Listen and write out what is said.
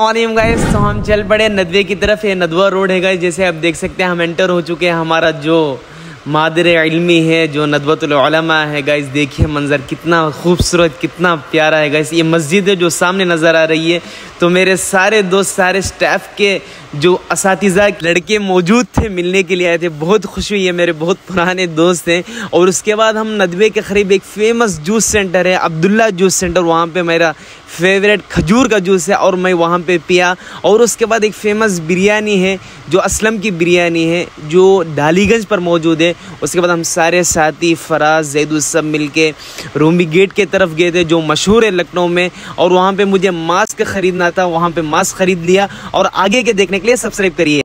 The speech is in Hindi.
गाइस तो हम चल पड़े नदवे की तरफ़। ये नदवा रोड है गाइस जैसे आप देख सकते हैं, हम एंटर हो चुके हैं। हमारा जो मादर इलमी है, जो नदवतुलमा है गाइस देखिए मंज़र कितना खूबसूरत, कितना प्यारा है गाइस ये मस्जिद है जो सामने नज़र आ रही है। तो मेरे सारे दोस्त, सारे स्टाफ के जो इस लड़के मौजूद थे मिलने के लिए आए थे, बहुत खुशी हुई। है मेरे बहुत पुराने दोस्त हैं। और उसके बाद हम नदवे के करीब एक फ़ेमस जूस सेंटर है, अब्दुल्ला जूस सेंटर वहाँ पे मेरा फेवरेट खजूर का जूस है और मैं वहाँ पे पिया। और उसके बाद एक फ़ेमस बिरयानी है, जो असलम की बिरयानी है, जो डालीगंज पर मौजूद है। उसके बाद हम सारे साथी, फराज जैदू सब मिल के रूमी गेट के तरफ़ गए थे, जो मशहूर है लखनऊ में। और वहाँ पर मुझे मास्क ख़रीदना था वहाँ पे मास्क ख़रीद लिया और आगे के देखने के लिए सब्सक्राइब करिए।